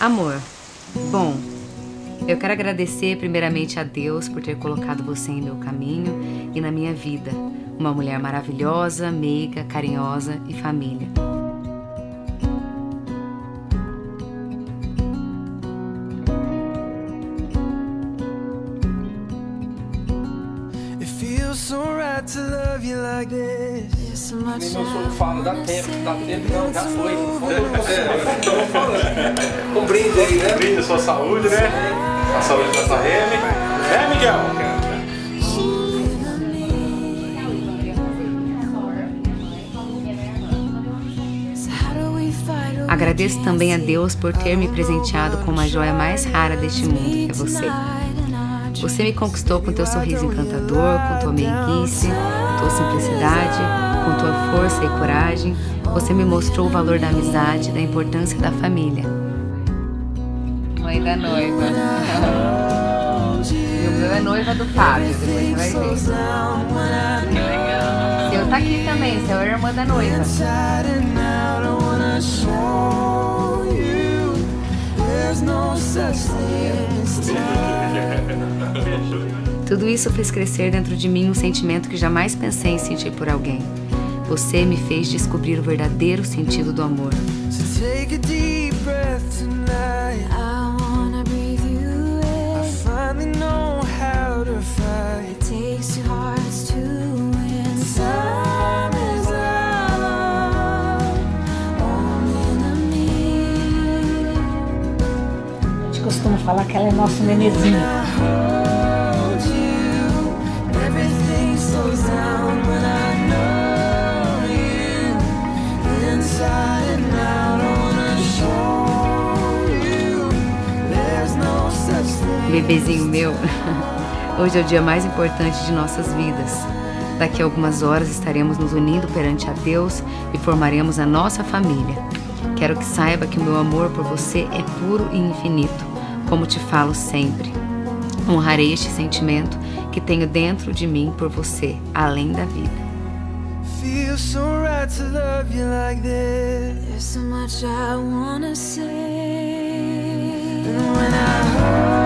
Amor. Bom, eu quero agradecer primeiramente a Deus por ter colocado você em meu caminho e na minha vida. Uma mulher maravilhosa, meiga, carinhosa e família. Nem meu sogro fala, dá tempo, dá tempo, não, já foi. Estou falando. Um brinde aí, né? Brinde a sua saúde, né? A saúde da sua Remy. É, Miguel? Agradeço também a Deus por ter me presenteado com uma joia mais rara deste mundo, que é você. Você me conquistou com teu sorriso encantador, com tua meiguice, tua simplicidade, com tua força e coragem. Você me mostrou o valor da amizade, da importância da família. Mãe da noiva. O meu é noiva do Fábio, depois você vai ver. Que legal. Seu tá aqui também, seu é irmã da noiva. Tudo isso fez crescer dentro de mim um sentimento que jamais pensei em sentir por alguém. Você me fez descobrir o verdadeiro sentido do amor. Costuma falar que ela é nosso nenezinho. Bebezinho meu, hoje é o dia mais importante de nossas vidas. Daqui a algumas horas estaremos nos unindo perante a Deus e formaremos a nossa família. Quero que saiba que o meu amor por você é puro e infinito, como te falo sempre. Honrarei este sentimento que tenho dentro de mim por você, além da vida. Feels so right to love you like this. There's so much I wanna say. And when I hold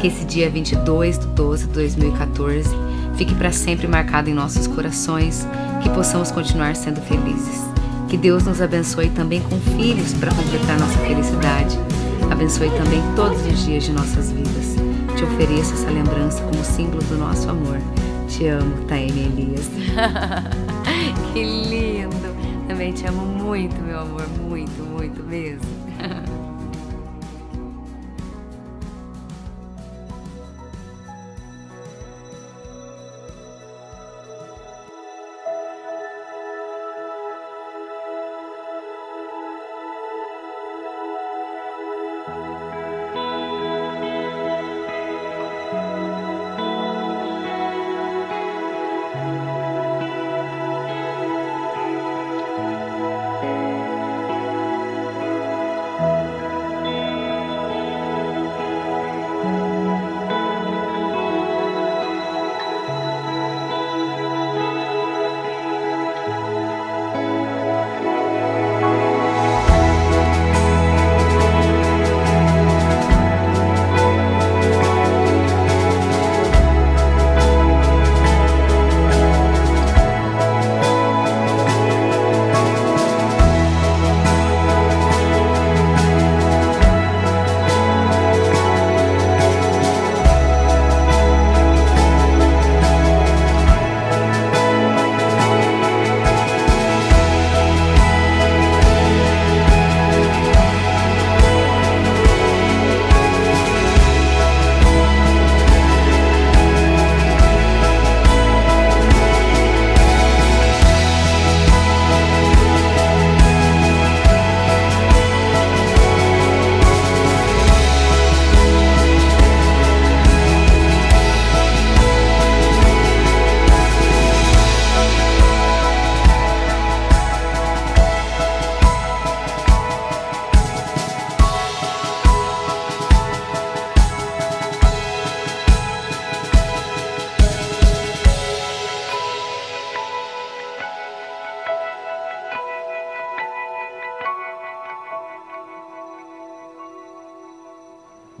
Que esse dia 22 de 12 de 2014 fique para sempre marcado em nossos corações, que possamos continuar sendo felizes. Que Deus nos abençoe também com filhos para completar nossa felicidade. Abençoe também todos os dias de nossas vidas. Te ofereço essa lembrança como símbolo do nosso amor. Te amo, Taeme Elias. que lindo! Também te amo muito, meu amor, muito, muito mesmo.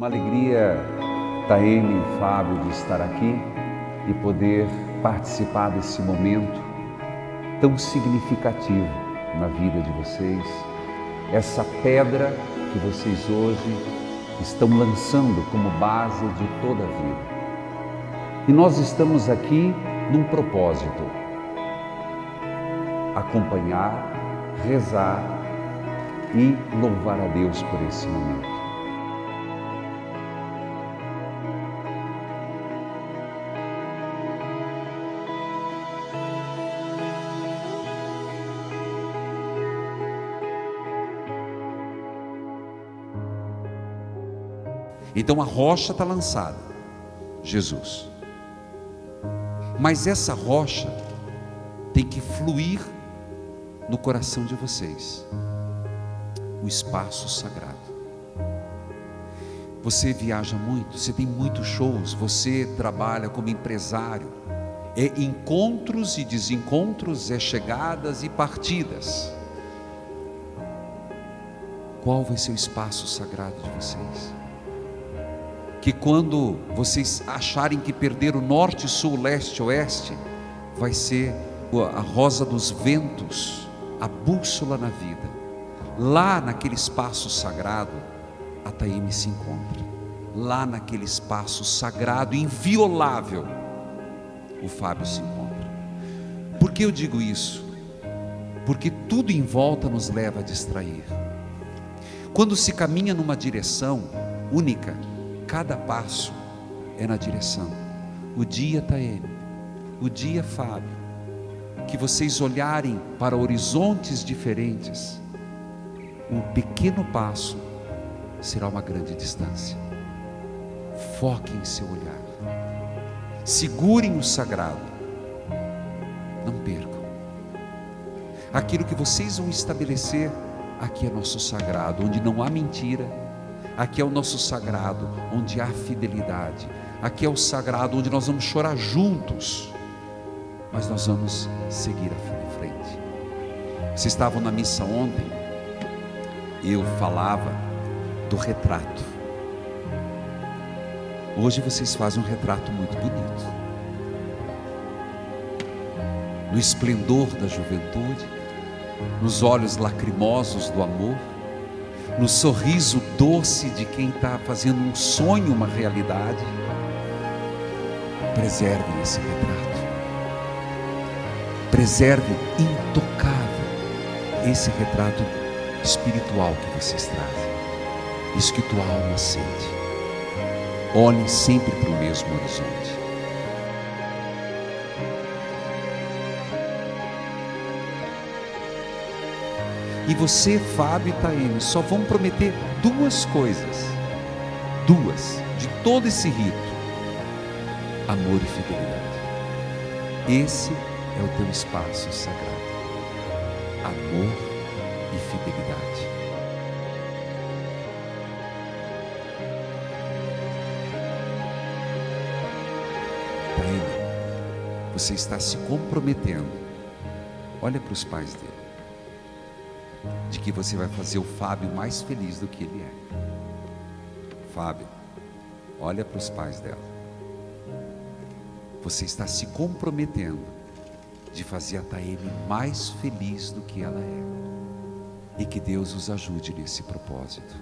Uma alegria, Taeme e Fábio, de estar aqui e poder participar desse momento tão significativo na vida de vocês. Essa pedra que vocês hoje estão lançando como base de toda a vida. E nós estamos aqui num propósito: acompanhar, rezar e louvar a Deus por esse momento. Então a rocha está lançada, Jesus. Mas essa rocha tem que fluir no coração de vocês o espaço sagrado. Você viaja muito, você tem muitos shows, você trabalha como empresário. É encontros e desencontros, é chegadas e partidas. Qual vai ser o espaço sagrado de vocês? Que quando vocês acharem que perderam norte, sul, leste, oeste, vai ser a rosa dos ventos, a bússola na vida. Lá naquele espaço sagrado, a Taime se encontra. Lá naquele espaço sagrado, inviolável, o Fábio se encontra. Por que eu digo isso? Porque tudo em volta nos leva a distrair. Quando se caminha numa direção única, cada passo é na direção. O dia está ele, o dia Fábio, que vocês olharem para horizontes diferentes, um pequeno passo será uma grande distância. Foquem em seu olhar, segurem o sagrado, não percam. Aquilo que vocês vão estabelecer, aqui é nosso sagrado, onde não há mentira, Aqui é o nosso sagrado, onde há fidelidade. Aqui é o sagrado onde nós vamos chorar juntos, mas nós vamos seguir em frente. Vocês estavam na missa ontem, eu falava do retrato. Hoje vocês fazem um retrato muito bonito. No esplendor da juventude, nos olhos lacrimosos do amor, no sorriso doce de quem está fazendo um sonho uma realidade. Preserve esse retrato. Preserve intocável esse retrato espiritual que vocês trazem. Isso que tua alma sente. Olhem sempre para o mesmo horizonte. E você, Fábio e Taene, só vão prometer duas coisas. Duas, de todo esse rito: amor e fidelidade. Esse é o teu espaço sagrado. Amor e fidelidade. Taene, você está se comprometendo. Olha para os pais dele de que você vai fazer o Fábio mais feliz do que ele é. Fábio, olha para os pais dela. Você está se comprometendo de fazer a Taeme mais feliz do que ela é. E que Deus os ajude nesse propósito.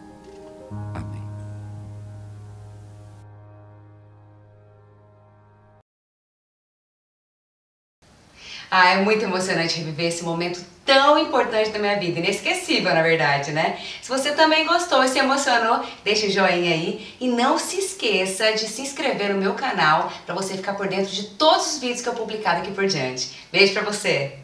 Amém. Ah, é muito emocionante reviver esse momento tão importante da minha vida, inesquecível na verdade, né? Se você também gostou e se emocionou, deixa o joinha aí e não se esqueça de se inscrever no meu canal para você ficar por dentro de todos os vídeos que eu publicar daqui por diante. Beijo pra você!